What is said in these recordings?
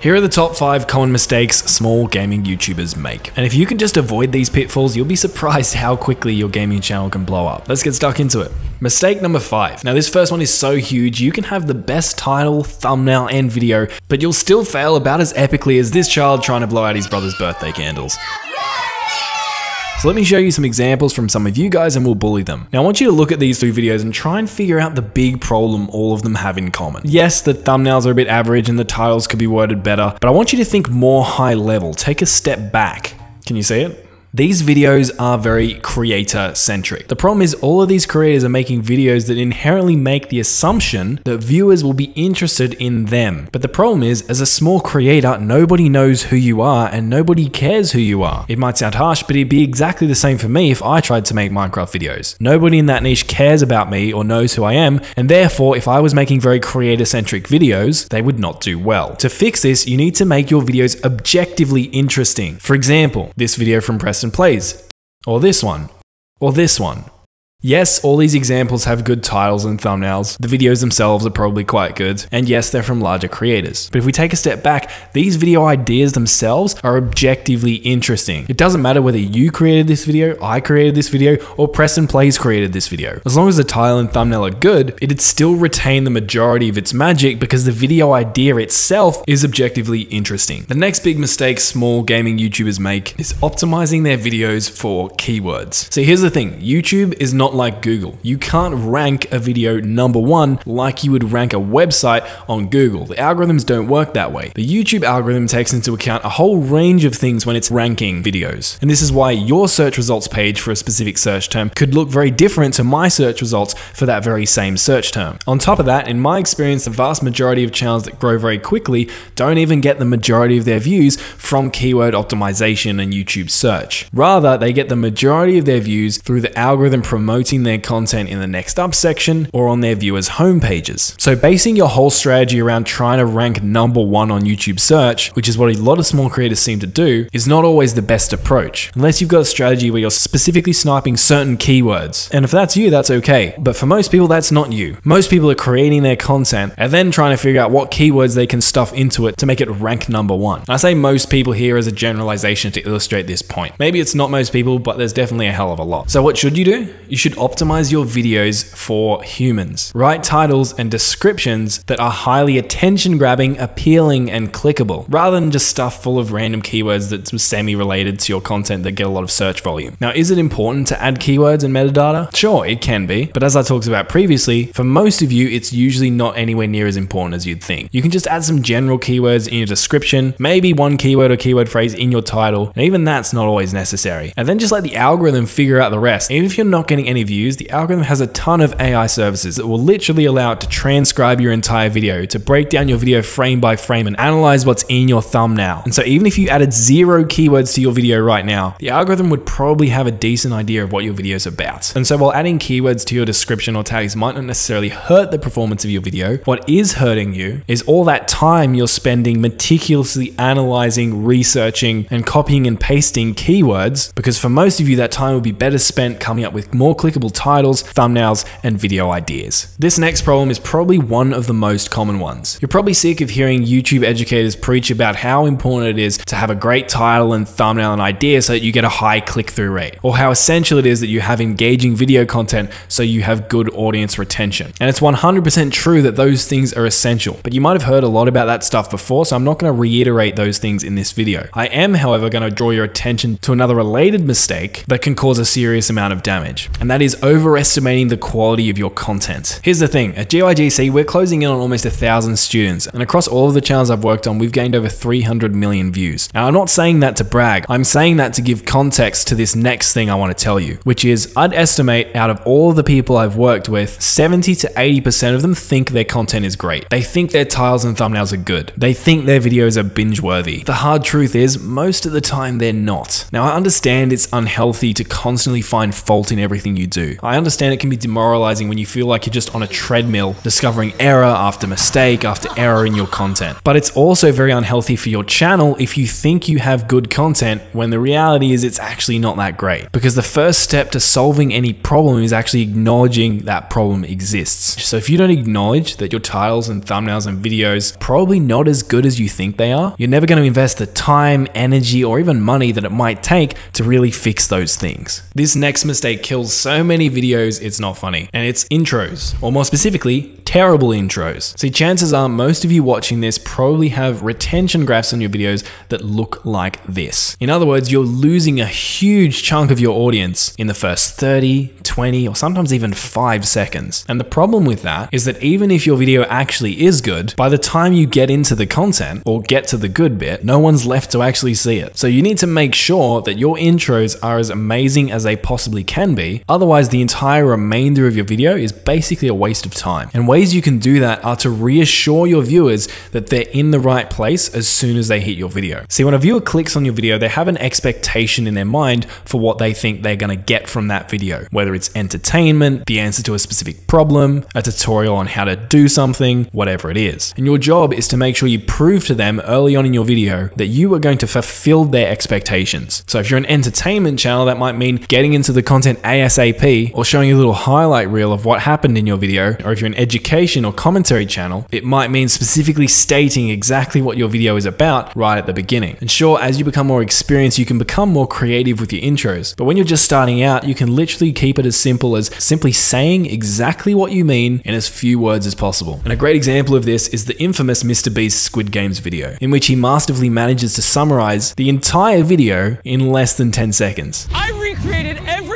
Here are the top 5 common mistakes small gaming YouTubers make. And if you can just avoid these pitfalls, you'll be surprised how quickly your gaming channel can blow up. Let's get stuck into it. Mistake number 5. Now this first one is so huge, you can have the best title, thumbnail, and video, but you'll still fail about as epically as this child trying to blow out his brother's birthday candles. So let me show you some examples from some of you guys and we'll bully them. Now I want you to look at these three videos and try and figure out the big problem all of them have in common. Yes, the thumbnails are a bit average and the titles could be worded better, but I want you to think more high level. Take a step back. Can you see it? These videos are very creator centric. The problem is all of these creators are making videos that inherently make the assumption that viewers will be interested in them. But the problem is, as a small creator, nobody knows who you are and nobody cares who you are. It might sound harsh, but it'd be exactly the same for me if I tried to make Minecraft videos. Nobody in that niche cares about me or knows who I am, and therefore, if I was making very creator centric videos, they would not do well. To fix this, you need to make your videos objectively interesting. For example, this video from Preston Plays, or this one, or this one. Yes, all these examples have good titles and thumbnails. The videos themselves are probably quite good. And yes, they're from larger creators. But if we take a step back, these video ideas themselves are objectively interesting. It doesn't matter whether you created this video, I created this video, or Preston Plays created this video. As long as the title and thumbnail are good, it'd still retain the majority of its magic because the video idea itself is objectively interesting. The next big mistake small gaming YouTubers make is optimizing their videos for keywords. So here's the thing, YouTube is not not like Google. You can't rank a video number one like you would rank a website on Google. The algorithms don't work that way. The YouTube algorithm takes into account a whole range of things when it's ranking videos. And this is why your search results page for a specific search term could look very different to my search results for that very same search term. On top of that, in my experience, the vast majority of channels that grow very quickly don't even get the majority of their views from keyword optimization and YouTube search. Rather, they get the majority of their views through the algorithm promoting promoting their content in the next up section or on their viewers' homepages. So basing your whole strategy around trying to rank number one on YouTube search, which is what a lot of small creators seem to do, is not always the best approach, unless you've got a strategy where you're specifically sniping certain keywords. And if that's you, that's okay. But for most people, that's not you. Most people are creating their content and then trying to figure out what keywords they can stuff into it to make it rank number one. I say most people here as a generalization to illustrate this point. Maybe it's not most people, but there's definitely a hell of a lot. So what should you do? You should should optimize your videos for humans. Write titles and descriptions that are highly attention grabbing, appealing, and clickable, rather than just stuff full of random keywords that's semi related to your content that get a lot of search volume. Now, is it important to add keywords and metadata? Sure, it can be, but as I talked about previously, for most of you, it's usually not anywhere near as important as you'd think. You can just add some general keywords in your description, maybe one keyword or keyword phrase in your title, and even that's not always necessary. And then just let the algorithm figure out the rest. Even if you're not getting any any views, the algorithm has a ton of AI services that will literally allow it to transcribe your entire video, to break down your video frame by frame and analyze what's in your thumbnail. And so even if you added zero keywords to your video right now, the algorithm would probably have a decent idea of what your video is about. And so while adding keywords to your description or tags might not necessarily hurt the performance of your video, what is hurting you is all that time you're spending meticulously analyzing, researching, and copying and pasting keywords, because for most of you, that time would be better spent coming up with more clickable titles, thumbnails, and video ideas. This next problem is probably one of the most common ones. You're probably sick of hearing YouTube educators preach about how important it is to have a great title and thumbnail and idea so that you get a high click-through rate, or how essential it is that you have engaging video content so you have good audience retention. And it's 100% true that those things are essential, but you might have heard a lot about that stuff before, so I'm not going to reiterate those things in this video. I am, however, going to draw your attention to another related mistake that can cause a serious amount of damage, and that is overestimating the quality of your content. Here's the thing, at GYGC, we're closing in on almost a thousand students, and across all of the channels I've worked on, we've gained over 300 million views. Now, I'm not saying that to brag, I'm saying that to give context to this next thing I want to tell you, which is I'd estimate out of all the people I've worked with, 70 to 80% of them think their content is great. They think their tiles and thumbnails are good. They think their videos are binge worthy. The hard truth is, most of the time they're not. Now, I understand it's unhealthy to constantly find fault in everything you do. I understand it can be demoralizing when you feel like you're just on a treadmill discovering error after mistake after error in your content. But it's also very unhealthy for your channel if you think you have good content when the reality is it's actually not that great. Because the first step to solving any problem is actually acknowledging that problem exists. So if you don't acknowledge that your titles and thumbnails and videos probably not as good as you think they are, you're never going to invest the time, energy, or even money that it might take to really fix those things. This next mistake kills so many videos, it's not funny. And it's intros, or more specifically, terrible intros. See, chances are most of you watching this probably have retention graphs on your videos that look like this. In other words, you're losing a huge chunk of your audience in the first 30, 20, or sometimes even 5 seconds. And the problem with that is that even if your video actually is good, by the time you get into the content or get to the good bit, no one's left to actually see it. So you need to make sure that your intros are as amazing as they possibly can be, otherwise the entire remainder of your video is basically a waste of time. And ways you can do that are to reassure your viewers that they're in the right place as soon as they hit your video. See, when a viewer clicks on your video, they have an expectation in their mind for what they think they're gonna get from that video, whether it's entertainment, the answer to a specific problem, a tutorial on how to do something, whatever it is. And your job is to make sure you prove to them early on in your video that you are going to fulfill their expectations. So if you're an entertainment channel, that might mean getting into the content ASAP or showing a little highlight reel of what happened in your video. Or if you're an education or commentary channel, it might mean specifically stating exactly what your video is about right at the beginning. And sure, as you become more experienced, you can become more creative with your intros. But when you're just starting out, you can literally keep it as simple as simply saying exactly what you mean in as few words as possible. And a great example of this is the infamous Mr. Beast Squid Games video, in which he masterfully manages to summarize the entire video in less than 10 seconds. I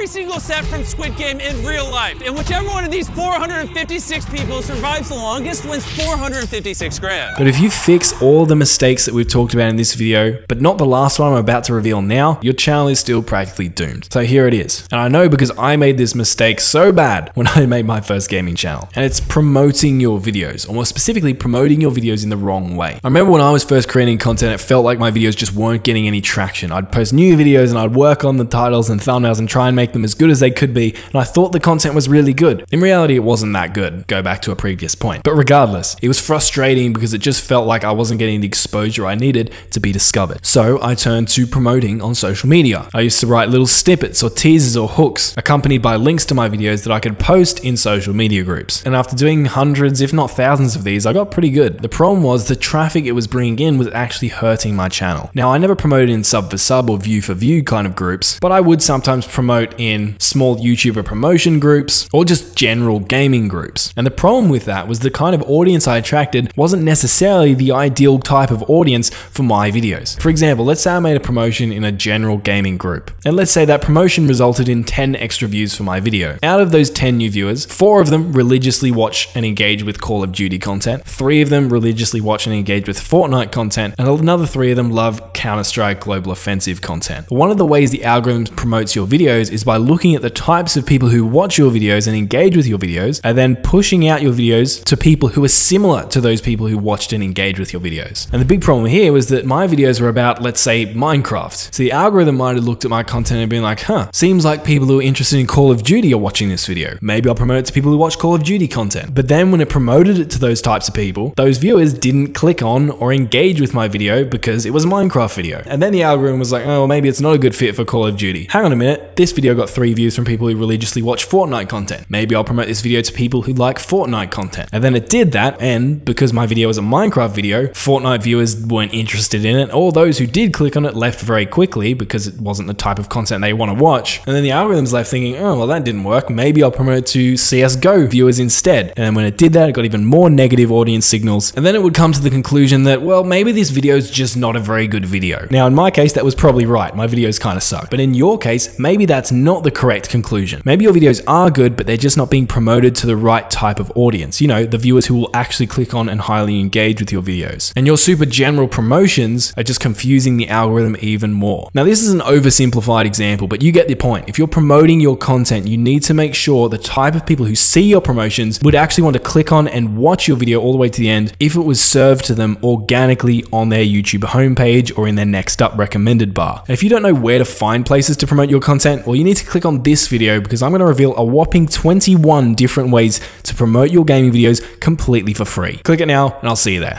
every single set from Squid Game in real life, and whichever one of these 456 people survives the longest wins 456 grand. But if you fix all the mistakes that we've talked about in this video, but not the last one I'm about to reveal now, your channel is still practically doomed. So here it is. And I know because I made this mistake so bad when I made my first gaming channel. And it's promoting your videos, or more specifically, promoting your videos in the wrong way. I remember when I was first creating content, it felt like my videos just weren't getting any traction. I'd post new videos and I'd work on the titles and thumbnails and try and make them as good as they could be, and I thought the content was really good. In reality, it wasn't that good, go back to a previous point. But regardless, it was frustrating because it just felt like I wasn't getting the exposure I needed to be discovered. So I turned to promoting on social media. I used to write little snippets or teasers or hooks, accompanied by links to my videos that I could post in social media groups. And after doing hundreds, if not thousands of these, I got pretty good. The problem was the traffic it was bringing in was actually hurting my channel. Now, I never promoted in sub for sub or view for view kind of groups, but I would sometimes promote small YouTuber promotion groups or just general gaming groups. And the problem with that was the kind of audience I attracted wasn't necessarily the ideal type of audience for my videos. For example, let's say I made a promotion in a general gaming group, and let's say that promotion resulted in 10 extra views for my video. Out of those 10 new viewers, four of them religiously watch and engage with Call of Duty content, three of them religiously watch and engage with Fortnite content, and another three of them love Counter-Strike Global Offensive content. One of the ways the algorithm promotes your videos is by looking at the types of people who watch your videos and engage with your videos, and then pushing out your videos to people who are similar to those people who watched and engaged with your videos. And the big problem here was that my videos were about, let's say, Minecraft. So the algorithm might have looked at my content and been like, huh, seems like people who are interested in Call of Duty are watching this video. Maybe I'll promote it to people who watch Call of Duty content. But then when it promoted it to those types of people, those viewers didn't click on or engage with my video because it was a Minecraft video. And then the algorithm was like, oh, well, maybe it's not a good fit for Call of Duty. Hang on a minute, this video got three views from people who religiously watch Fortnite content. Maybe I'll promote this video to people who like Fortnite content. And then it did that, and because my video was a Minecraft video, Fortnite viewers weren't interested in it, or those who did click on it left very quickly because it wasn't the type of content they want to watch. And then the algorithm's left thinking, oh, well, that didn't work. Maybe I'll promote it to CSGO viewers instead. And when it did that, it got even more negative audience signals. And then it would come to the conclusion that, well, maybe this video is just not a very good video. Now, in my case, that was probably right. My videos kind of suck. But in your case, maybe that's not the correct conclusion. Maybe your videos are good, but they're just not being promoted to the right type of audience. You know, the viewers who will actually click on and highly engage with your videos. And your super general promotions are just confusing the algorithm even more. Now, this is an oversimplified example, but you get the point. If you're promoting your content, you need to make sure the type of people who see your promotions would actually want to click on and watch your video all the way to the end if it was served to them organically on their YouTube homepage or in their next up recommended bar. If you don't know where to find places to promote your content, well, you need to click on this video because I'm going to reveal a whopping 21 different ways to promote your gaming videos completely for free. Click it now and I'll see you there.